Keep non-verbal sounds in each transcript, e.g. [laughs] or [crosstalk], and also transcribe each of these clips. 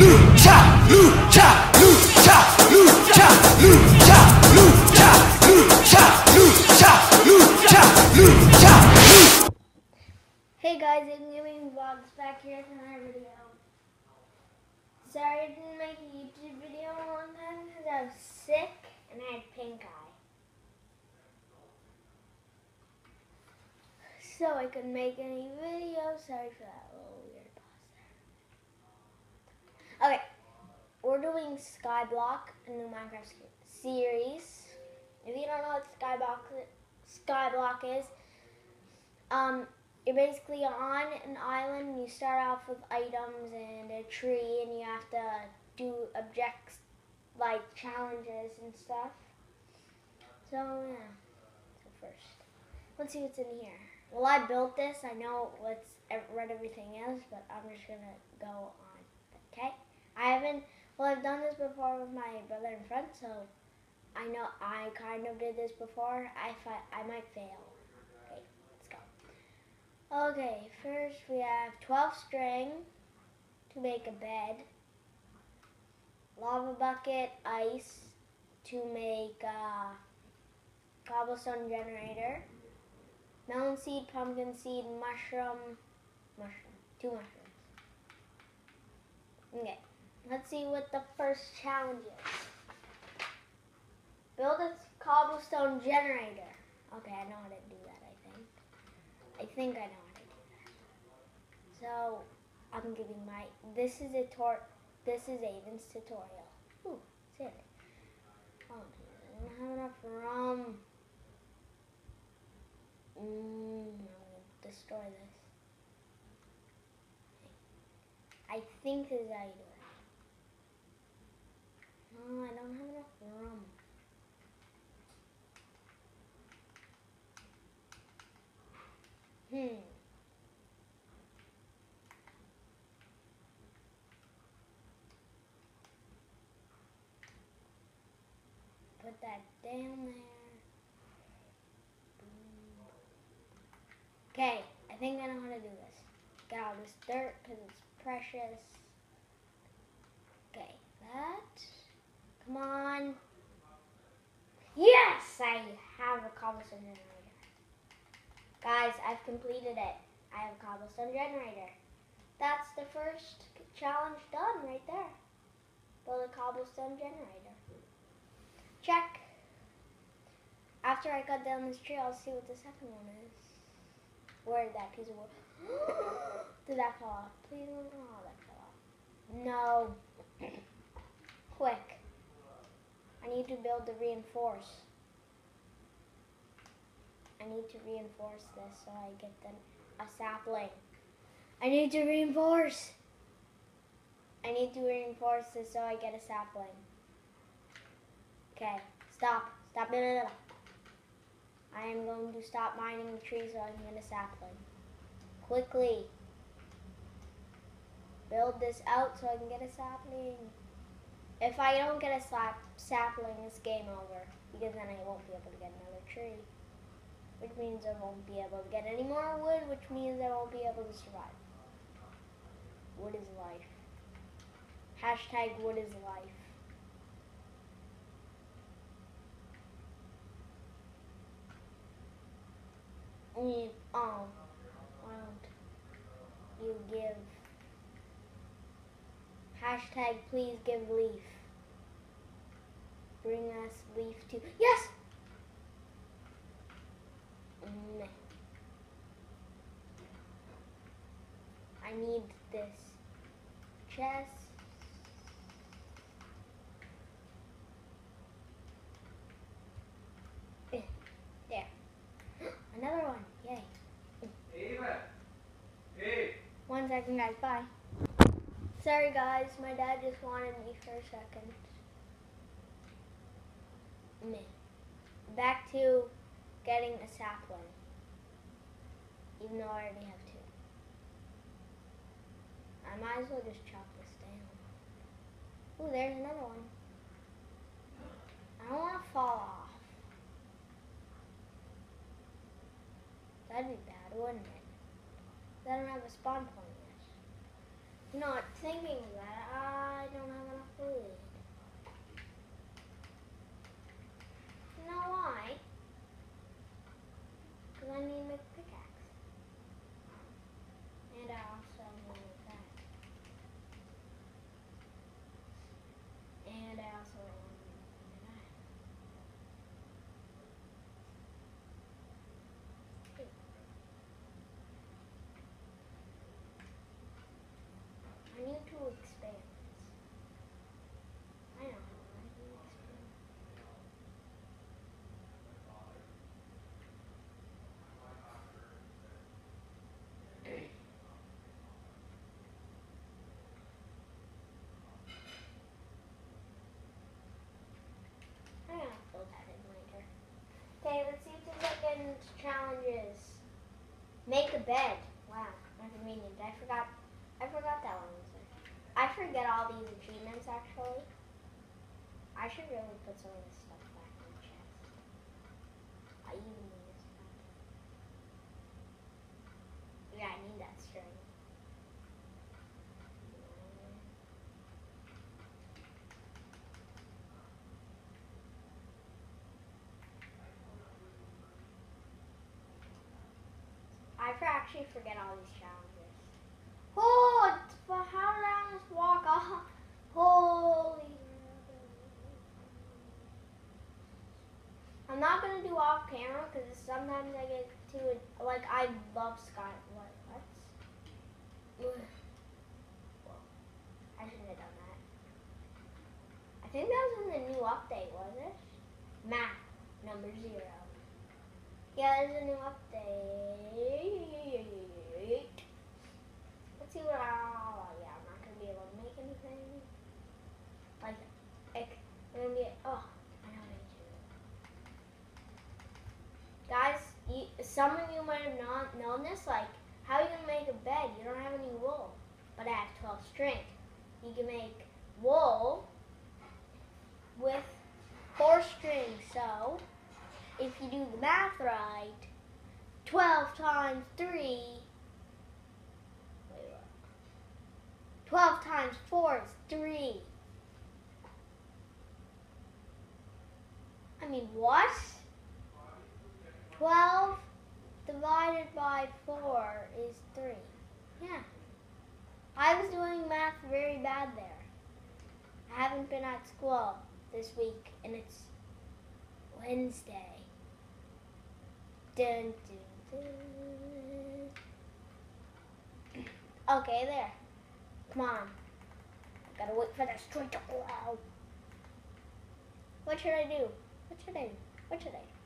lucha, lucha, lucha, lucha, lucha, lucha, lucha, lucha, lucha, lucha. Hey guys, I'm Vlogs back here with another video. Sorry I didn't make a YouTube video in a long time because I was sick and I had pink eye. So I couldn't make any videos. Sorry for that little. Okay, we're doing Skyblock, a new Minecraft series. If you don't know what Skyblock Skyblock is, um, you're basically on an island and you start off with items and a tree and you have to do objects like challenges and stuff. So yeah. So first. Let's see what's in here. Well I built this, I know what's what everything is, but I'm just gonna go on. Okay? I haven't well I've done this before with my brother and friend, so I know I kind of did this before. I I might fail. Okay, let's go. Okay, first we have 12 string to make a bed, lava bucket, ice to make a cobblestone generator, melon seed, pumpkin seed, mushroom, mushroom, two mushrooms. Okay, let's see what the first challenge is. Build a cobblestone generator. Okay, I know how to do that, I think. I think I know how to do that. So I'm giving my this is a tor this is Avan's tutorial. Ooh, save it. Oh, I don't have enough. Mm, I'm gonna destroy this. I think this is how you do it. No, I don't have enough rum. Hmm. Put that down there. Okay, I think I know how to do this. Get all this dirt because it's precious. Okay, that. Come on. Yes, I have a cobblestone generator. Guys, I've completed it. I have a cobblestone generator. That's the first challenge done right there. Build a cobblestone generator. Check. After I cut down this tree, I'll see what the second one is. Where did that piece of wood? [gasps] did that fall off? Please. Oh, that fell off. No. [clears throat] Quick. I need to build the reinforce. I need to reinforce this so I get a sapling. I need to reinforce. I need to reinforce this so I get a sapling. Okay, stop. Stop. No, no, no. I am going to stop mining the tree so I can get a sapling. Quickly. Build this out so I can get a sapling. If I don't get a sapling, it's game over. Because then I won't be able to get another tree. Which means I won't be able to get any more wood, which means I won't be able to survive. Wood is life. Hashtag wood is life. Why um, don't you give hashtag please give leaf. Bring us leaf to yes. Meh. I need this chest. Eh, There. Another one. Yay. Ava, hey. One second, guys. Bye. Sorry, guys. My dad just wanted me for a second. Back to getting a sapling. Even though I already have two. I might as well just chop this down. Ooh, there's another one. I don't want to fall off. That'd be bad, wouldn't it? I don't have a spawn point not thinking that I don't have enough food. You know why? Of a bed. Wow, inconvenient. I forgot. I forgot that one was. I forget all these achievements actually. I should really put some of this stuff back in the chest. I even need this back. Yeah, I need that string. I actually forget all these challenges. Oh, for how long this walk? Oh, holy. I'm not gonna do off camera because sometimes I get too like I love Sky. What? What? I shouldn't have done that. I think that was in the new update, was it? Map number zero. Yeah, there's a new update. Let's see what. Oh, yeah, I'm not gonna be able to make anything. Like, like I'm gonna be. Oh, I know what I need to do. Guys, you, some of you might have not known this. Like, how you gonna make a bed? You don't have any wool, but I have 12 string. You can make wool with four strings. So, if you do the math right, 12 times 3, wait, what? 12 times 4 is 3. I mean, what? 12 divided by 4 is 3. Yeah. I was doing math very bad there. I haven't been at school this week, and it's Wednesday. Dun, dun, dun. Okay, there. Come on. Gotta wait for the string to grow. What should I do? What should I do? What should I do?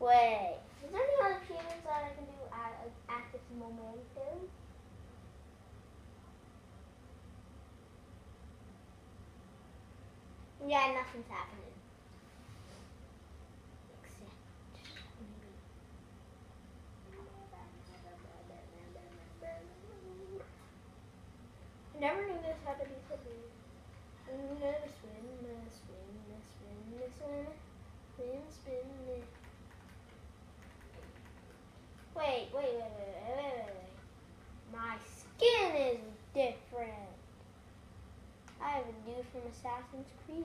Wait. Is there any other achievements that I can do at, at this moment? Yeah, nothing's happening. Except maybe. I never knew this had to be so big. I'm gonna swim, uh, swim, uh, swim, uh, swim, swim, spin. uh. Wait, wait, wait, wait, wait, wait, wait, wait. My skin is different. I have a dude from Assassin's Creed.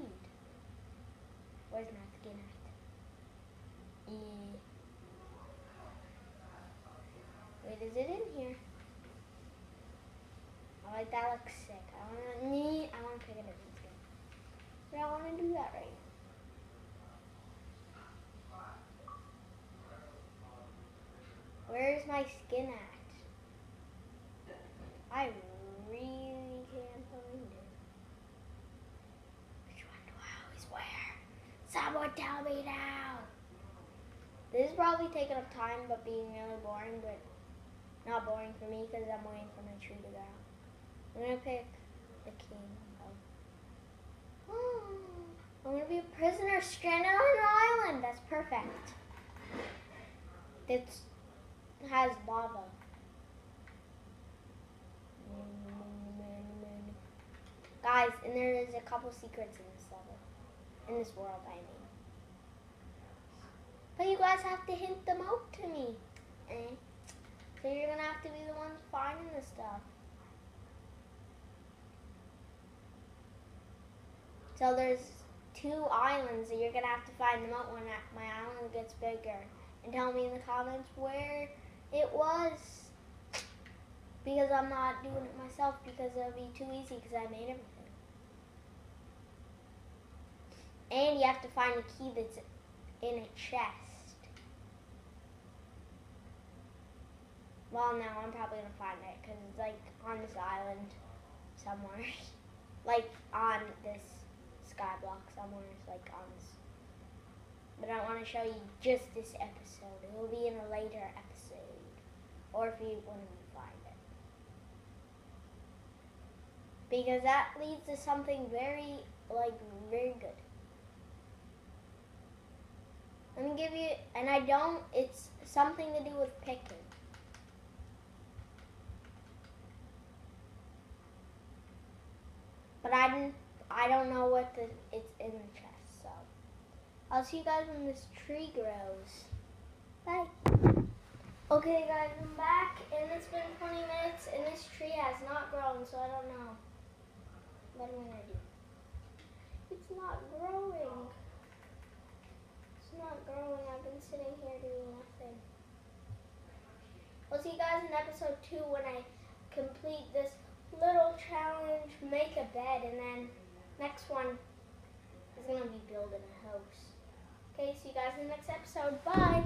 Where's my skin at? Eh. Wait, is it in here? Oh, like that looks sick. I wanna need. I wanna pick it up skin. But I wanna do that right now. Where's my skin at? I really can't find it. Which one do I always wear? Someone tell me now. This is probably taking up time, but being really boring, but not boring for me because I'm waiting for my tree to grow. I'm gonna pick the king. Of... [gasps] I'm gonna be a prisoner stranded on an island. That's perfect. It has lava. Guys, and there is a couple secrets in this level. In this world, I mean. Guys have to hint them out to me. Eh? So you're gonna have to be the ones finding the stuff. So there's two islands and you're gonna have to find them out when my island gets bigger. And tell me in the comments where it was. Because I'm not doing it myself because it'll be too easy because I made everything. And you have to find a key that's in a chest. Well, no, I'm probably gonna find it because it's like on this island somewhere. [laughs] like on this sky block somewhere. Like on this. But I want to show you just this episode. It will be in a later episode. Or if you want to find it. Because that leads to something very, like, very good. Let me give you, and I don't, it's something to do with picking. But I. I don't know what the it's in the chest. So I'll see you guys when this tree grows. Bye. Okay, guys, I'm back, and it's been 20 minutes, and this tree has not grown, so I don't know what I'm gonna do. It's not growing. It's not growing. I've been sitting here doing nothing. I'll see you guys in episode two when I complete this little challenge, make a bed, and then next one is gonna be building a house. Okay, see you guys in the next episode. Bye.